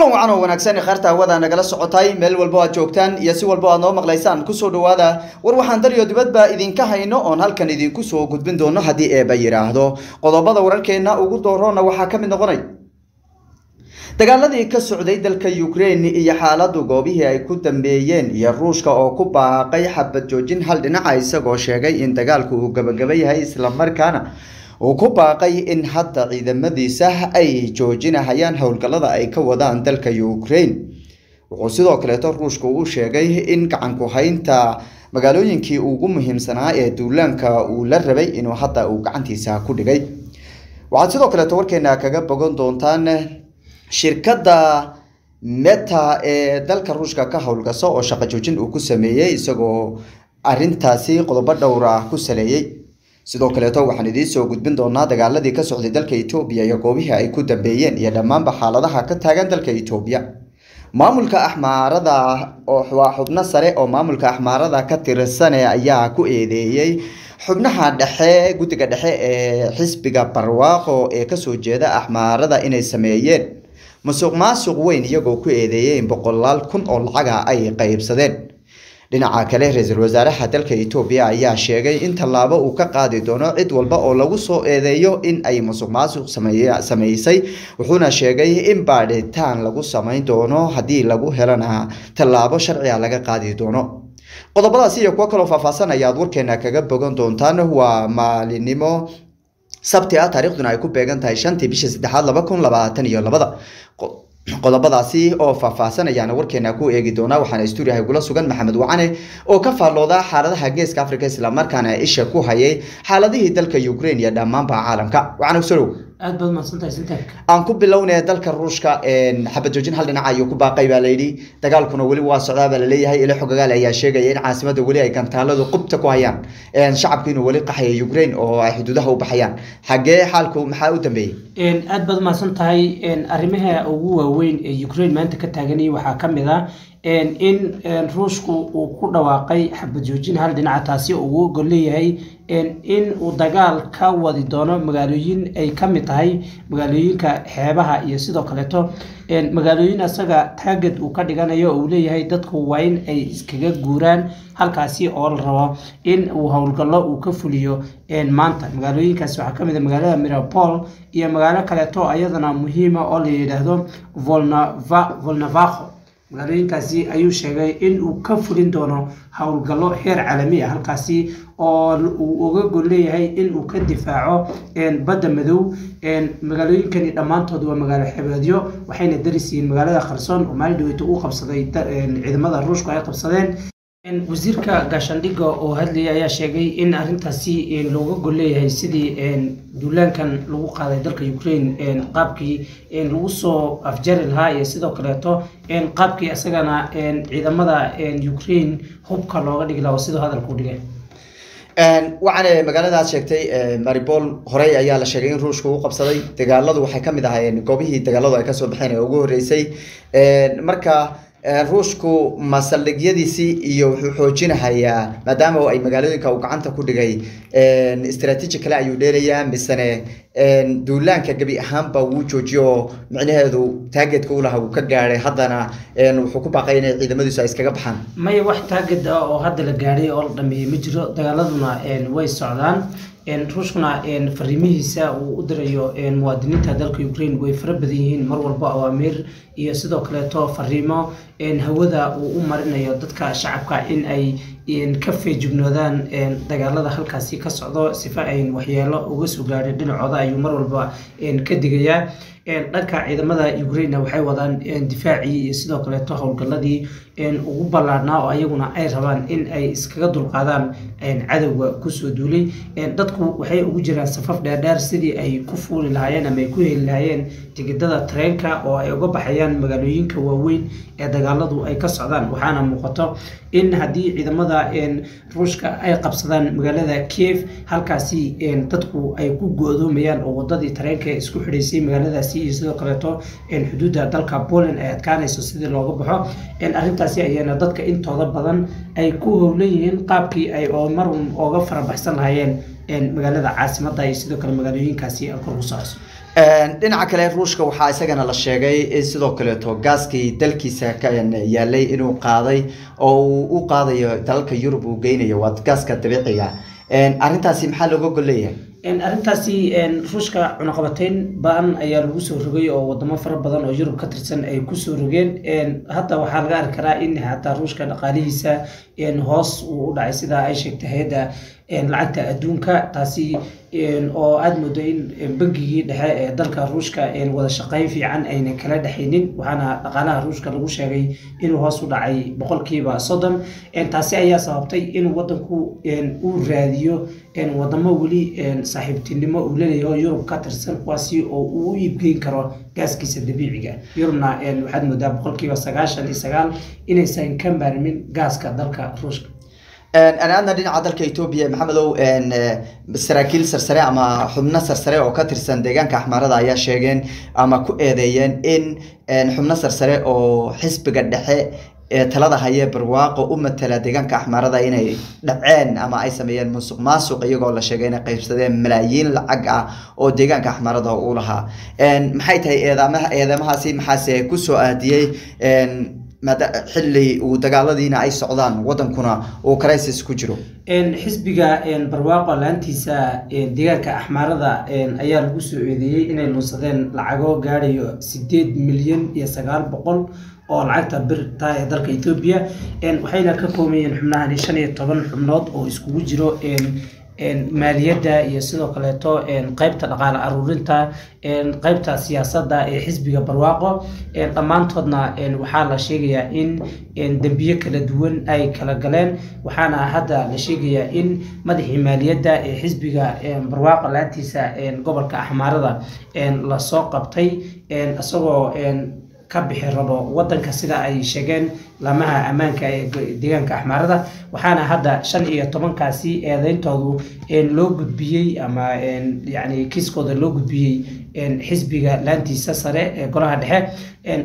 kulan wacan oo wanaagsan khaarta hawada nagala socotay. Meel walbo aad joogtaan iyo si walbo aad noo maqlaysaan. Kusoo dhawaada war waxaan dariyo dibadba idinka hayno oon halkan idinku soo gudbin doono haddii eeba yidhaahdo qodobada wararkeena ugu doorona waxaa ka mid noqonay. Dagaaladii ka socday dalka ukraine iyo xaaladu goobihii ay ku dambeeyeen iyo ruushka oo ku baaqay xabad joojin hal dhinaca isagoo sheegay in dagaalku uu gabagaba yahay islamarkaana uu ku baaqay in hadda ciidamadiisa ay joojinahayaan howlgallada ay ka wadaan dalka ukraine. Wuxuu sidoo kaleeto ruushka uu sheegay in gacanku haynta magaalooyinkii ugu muhiimsanaa ee duulaanka uu la rabay inuu hadda uu gacantiisa ku dhigay. Waxaad sidoo kaleeto warkeena kaga bogan doontaan shirkadda meta ee dalka ruushka ka howlgasa oo shaqo joojin uu ku sameeyey isagoo arintaasi qodobo dhowra ku saleeyey sidoo kaleeto waxaan idiin soo gudbin doonaa dagaaladii ka socday dalka etoobiya iyo goobihii ay ku dambeeyeen iyo dhammaanba xaaladaha ka taagan dalka etoobiya maamulka axmaarada waa xubno sare oo maamulka axmaarada ka tirsane ayaa ku eedeeyey xubnaha dhexe guddiga dhexe ee xisbiga barwaaqo ee ka soo jeeda axmaarada inay sameeyeen musuq maasuq weyn iyagoo ku eedeeyay in boqolaal kun oo lacaga ay qaybsadeen dhinaca kale ra'iisul wasaaraha dalka etoobiya ayaa sheegay in tallaabo uu ka qaadi doono cid walba oo lagu soo eedeeyo in ay musuq maasuq sameysay wuxuuna sheegay in baadhitaan lagu samayn doono haddii lagu helana tallaabo sharciga laga qaadi doono. Qodobadaasi iyo kuwo kaloo faahfaahsan ayaad warkeena kaga bogan doontaan waa maalinimo sabti ah taariikhduna ay ku beegan tahay shantii bisha saddexaad laba kun labaatan iyo labada qodobadaasi oo faahfaahsan ayaana warkeena ku eegi doonaa waxaana stuudiyaha gula sugan maxamed wacane oo ka faallooda xaaladaha geeska africa islamarkaana isha ku hayay xaaladihii dalka ukraine iyo dhammaanba caalamka. Waxaana ku soo dhow aad baad mahadsantahay aan ku bilownay dalka ruushka xabad joojin hal dhinaca ayuu ku baaqay baa layidhi dagaalkuna weli waa socdaa baa la leeyahay ilo xogagaal ayaa sheegaya in caasimada weli ay gantaaladu qubta ku hayaan. Shacabku inuu weli qaxaya ukraine oo ay xuduudaha u baxayaan. Xagee xaalku maxaa u dambeeyey? Aad baad mahadsan tahay arrimaha ugu waaweyn ee ukraine maanta ka taaganayay waxaa ka mid ah in ruushku uu ku dhawaaqay xabad joojin hal dhinaca taasi ugu ogol leeyahay. In uu dagaal ka wadi doono magaalooyin ay ka mid tahay magaalooyinka xeebaha iyo sidoo kaleeto magaalooyin asaga taagad uu ka dhiganayo uu leeyahay dadku waa in ay iskaga guuraan halkaasi oo la rabo in uu howlgallo uu ka fuliyo maanta. Magaalooyinkaasi waxaa ka mid a magaalada mirapol iyo magaalo kaleeto ayadana muhiima oo la yidhaahdo volnavaco magaalooyinkaasi ayuu sheegay in uu ka fulin doono howlgallo heer caalami ah halkaasi oo uu uga gol leeyahay in uu ka difaaco badda madow magaalooyinkani dhammaantood waa magaalo xebeedyo waxayna daris yihiin magaalada kharsoon oo maalin dhaweyta uu qabsaday ciidamada ruushku ay qabsadeen wasiirka gaashaandhigga oo hadlayay ayaa sheegay in arrintaasi looga gol leeyahay sidii duulaankan lagu qaaday dalka ukraine qaabkii lagu soo afjari lahaa iyo sidoo kaleeto qaabkii isagana ciidamada ukraine hubka looga dhigi lahaa sidoo hadalku dhigay. Waxaana magaaladaad sheegtay maribol horey ayaa la sheegay in ruushka uu qabsaday dagaaladu waxay ka mid ahaayeen goobihii dagaaladu ay ka soo baxeen ee ugu horreysay. Marka ruushku masaldhigyadiisii iyo wuxuu xoojinahayaa maadaama ay magaalooyinka uu gacanta ku dhigay istraatiiji kale ayuu dheelayaa misene duulaanka gebi ahaanba wuu joojiyo oo micnaheedu taageedka u lahaa wuu ka gaadhay haddana wuxuu ku baaqay inay ciidamadiisu ay iskaga baxaan. Maya wax taaged ah oo hadda la gaadhay oo la dhameeyey ma jiro dagaaladuna way socdaan ruushkuna fariimihiisa uu u dirayo muwaadiniinta dalka ukraine way fara badan yihiin. Mar walba awaamiir iyo sidoo kaleeto fariimo hawada uu u marinayo dadka shacabka in ay ka feejignoodaan dagaalada halkaasi ka socdo sifa ayn waxyeelo uga soo gaadhay dhinacooda ayuu mar walba ka digayaa dhanka ciidamada ukraine waxay wadaan difaacii iyo sidoo kaleeto howlgalladii ugu ballaadhnaa oo ayaguna ay rabaan in ay iskaga dulqaadaan cadowga ku soo duulay. Dadku waxay ugu jiraan safaf dheerdheer sidii ay ku fuuli lahaayeen ama ay ku heli lahaayeen tigidada tareenka oo ay uga baxayaan magaalooyinka waaweyn ee dagaaladu ay ka socdaan. Waxaana muuqato in haddii ciidamada ruushka ay qabsadaan magaalada kiev halkaasi dadku ay ku go-doomayaan oo wadadii tareenka isku xidhaysay magaaladaasi iyo sidoo kaleeto xuduudda dalka poland ay adkaanayso sidii looga baxo. Arrintaasi ayaana dadka intooda badan ay ku howlan yihiin qaabkii ay marun ooga farabaxsan lahaayeen magaalada caasimada iyo sidoo kale magaalooyinkaasi kor socos dhinaca kale ruushka waxaa isagana la sheegay in sidoo kaleeto gaaskii dalkiisa yaalay inuu qaaday oo uu u qaadayo dalalka yurub uu geynayo. Waa gaaska dabiiciga arrintaasi maxaa looga golleeyahay arrintaasi ruushka cunaqabateyn ba'an ayaa lagu soo rogay oo wadamo fara badan oo yurub ka tirsan ay ku soo rogeen. Hadda waxaa laga arki karaa in hataa ruushka dhaqaalihiisa hoos uu u dhacay sidaa ay sheegtay hay'adda lacagta adduunka taasi oo aada moodo in bangigii dhexe ee dalka ruushka wada shaqeyn fiican ayna kala dhexaynin. Waxaana dhaqaalaha ruushka lagu sheegay inuu hoos u dhacay boqolkiiba soddon. Taasi ayaa sababtay inuu wadanku uu raadiyo wadamo weli saaxiibtinimo uu laleeyaho yurub ka tirsan kuwaasi oo uu u iibgeyn karo gaaskiisa dabiiciga. Yurubna waxaad moodaa boqolkiiba sagaashan iyo sagaal inaysan ka maarmin gaaska dalka ruushka anaadna dhinaca dalka etoobiya maxamedow saraakiil sarsare ama xubno sarsare oo ka tirsan deegaanka axmaarada ayaa sheegeen ama ku eedeeyeen in xubno sarsare oo xisbiga dhexe ee talada hayee barwaaqo u matala deegaanka axmaarada inay dhaceen ama ay sameeyeen musuq maasuq iyagoo la sheegay inay qaybsadeen malaayiin lacag ah oo deegaanka axmaarada u lahaa. Maxay tahay eedamaha eedamahaasi? Maxaase ku soo aadiyey xilli uu dagaaladiina ay socdaan wadankuna uu crisis ku jiro. Xisbiga barwaaqo laantiisa deegaanka axmaarada ayaa lagu soo eedeeyey inay lunsadeen lacago gaadhayo sideed milyan iyo sagaal boqol oo lacagta birta ee dalka etoobiya waxayna ka koomayeen xubnahani shan iyo toban xubnood oo iskugu jiro maaliyadda iyo sidoo kaleeto qeybta dhaqaale aruurinta qeybta siyaasadda ee xisbiga barwaaqo dhammaantoodna waxaa la sheegayaa in dembiyo kala duwan ay kala galeen. Waxaana hadda la sheegayaa in madaxii maaliyadda ee xisbiga barwaaqo laantiisa gobolka axmaarada la soo qabtay. Isagoo ka bixi rabo wadanka sida ay sheegeen lamaha ammaanka ee deegaanka axmaarada. Waxaana hadda shan iyo tobankaasi eedeyntoodu loo gudbiyey ama yani kiiskooda loo gudbiyey xisbiga laantiisa sare ee golaha dhexe.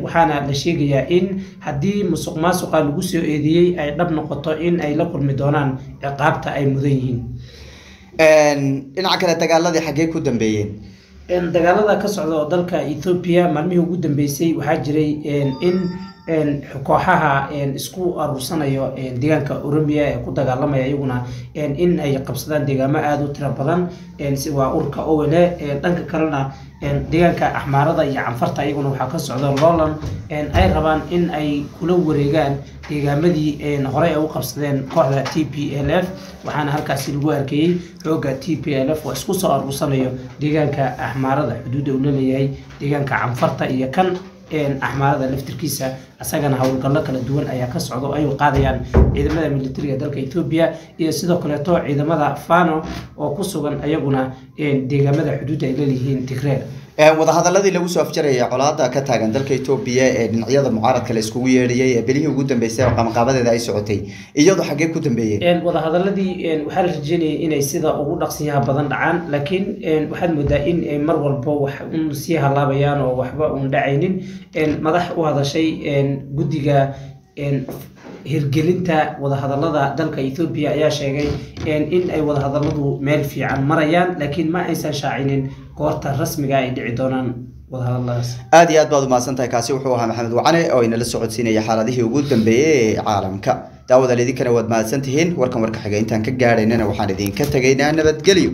Waxaana la sheegayaa in haddii musuq maasuqa lagu soo eedeeyey ay dhab noqoto in ay la kulmi doonaan ciqaabta ay mudan yihiin. Dhinaca kale dagaaladii xaggee ku dambeeyeen dagaalada ka socda oo dalka ethoobiya maalmihii ugu dambeysay waxaa jiray in kooxaha isku aruursanayo deegaanka oromiya ee ku dagaalamaya iyaguna in ay qabsadaan deegaamo aada u tiro badan waa urka owele dhanka kalena deegaanka axmaarada iyo canfarta iyaguna waxaa ka socda lowland ay rabaan in ay kula wareegaan deegaamadii horey ay u qabsadeen kooxda t p l f waxaana halkaasi lagu arkayey xooga t p l f oo isku soo aruursanayo deegaanka axmaarada xuduudda uu la leeyahay deegaanka canfarta iyo kan axmaarada laftirkiisa isagana howlgallo kala duwan ayaa ka socda oo ay qaadayaan ciidamada militariga dalka etoobiya iyo sidoo kaleeto ciidamada fano oo ku sugan ayaguna deegaamada xuduudda ay laleeyihiin tigreer wadahadaladii lagu soo afjarayay colaada ka taagan dalka etoobiya ee dhinacyada mucaaradka la iskugu yeedhayay ee belihii ugu dambeysay oo qabanqaabadeeda ay socotay. Iyadu xaggee ku dambeeyeen wadahadaladii waxaa la rajeynayay inay sida ugu dhaqsiyaha badan dhacaan laakiin waxaad moodaa in mar walba wax un sii halaabayaan oo waxba uun dhacaynin. Madax u hadashay guddiga hirgelinta wadahadalada dalka ethoobiya ayaa sheegay in ay wadahadaladu meel fiican marayaan laakiin ma aysan shaacinin goorta rasmiga ay dhici doonaan aada iyo aad baad umahadsan tahay kaasi wuxuu ahaa maxamed wacane oo inala socodsiinaya xaaladihii ugu dambeeyey ee caalamka. Daawadaal idinkana waad mahadsan tihiin warkan warka xiga intaan ka gaadhaynana waxaan idinka tegaynaa nabadgelyo